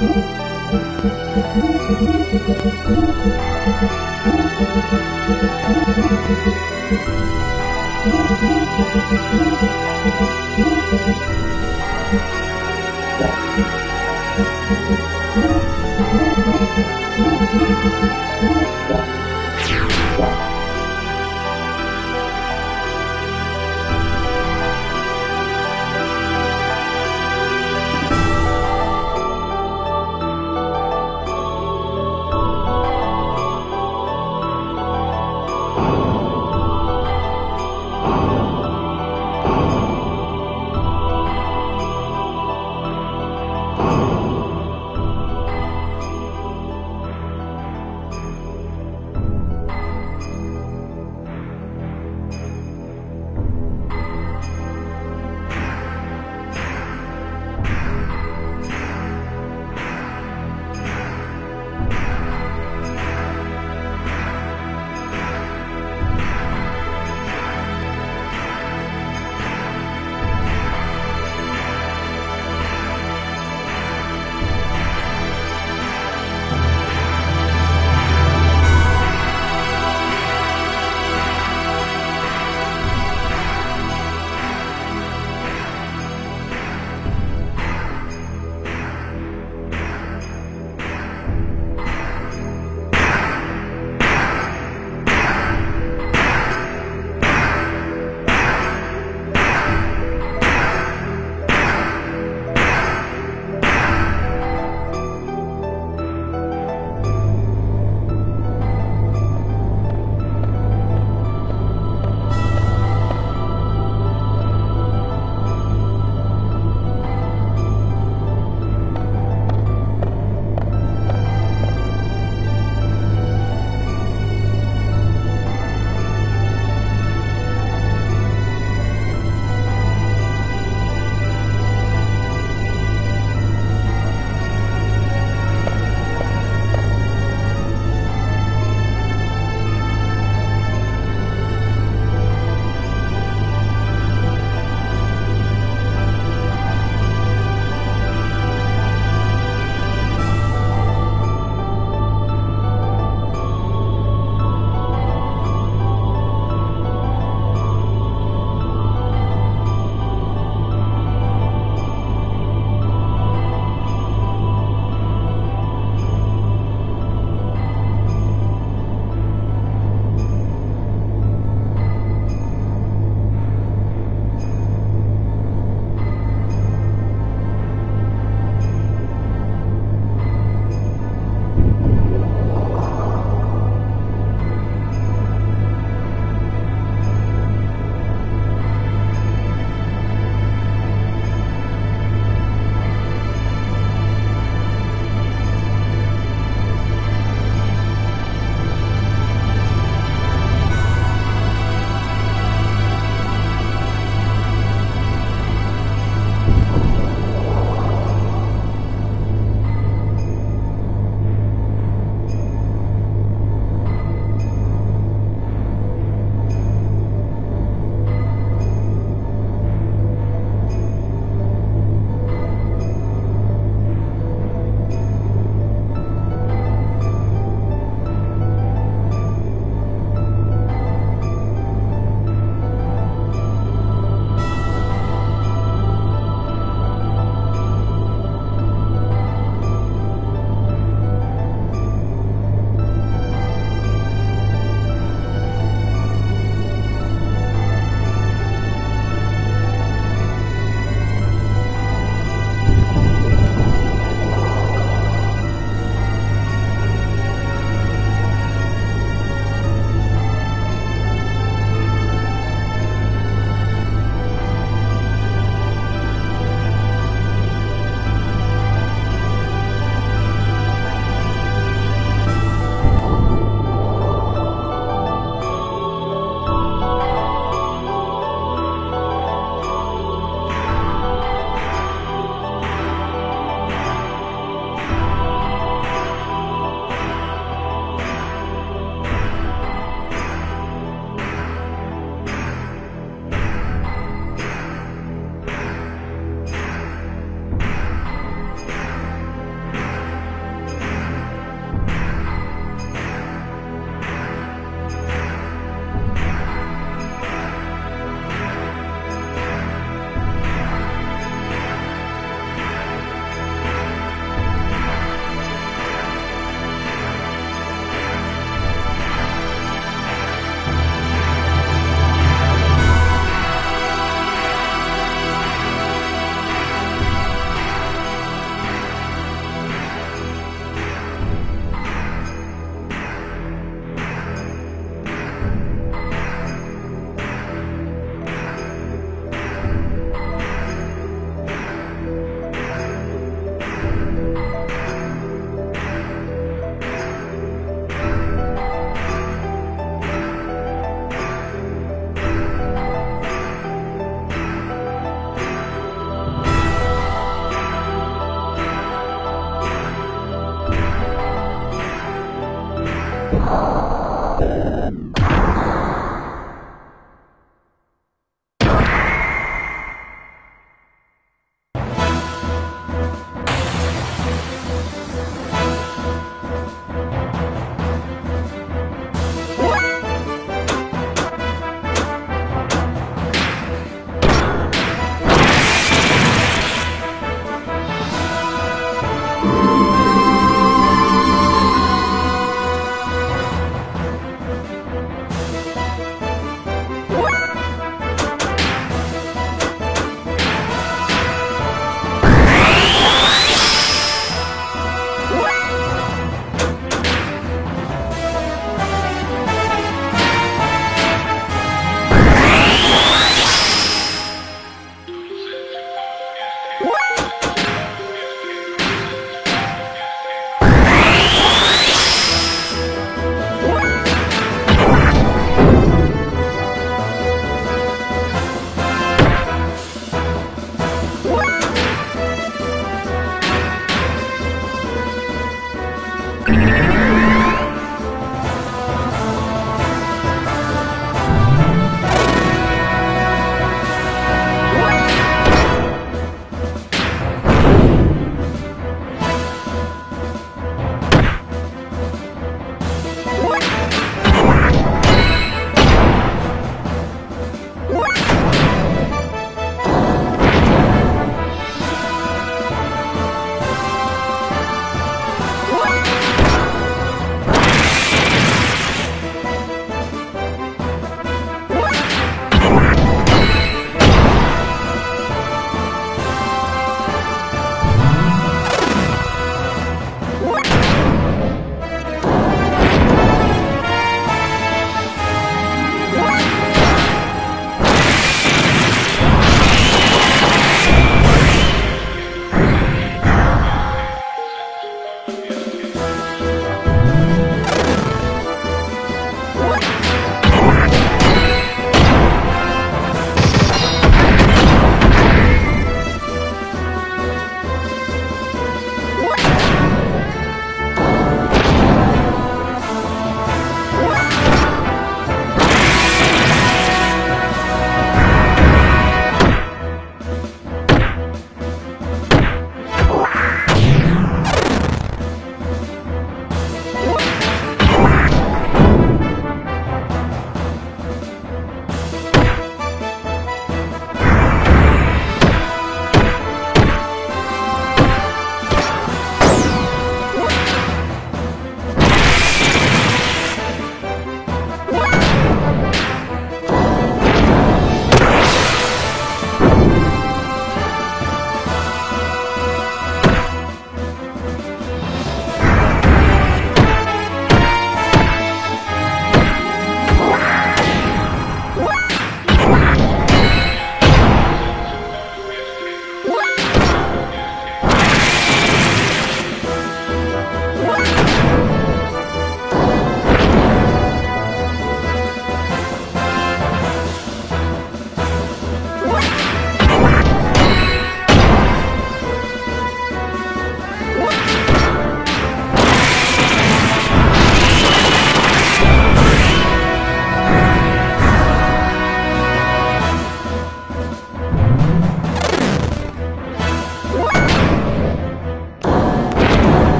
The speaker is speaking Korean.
Wow.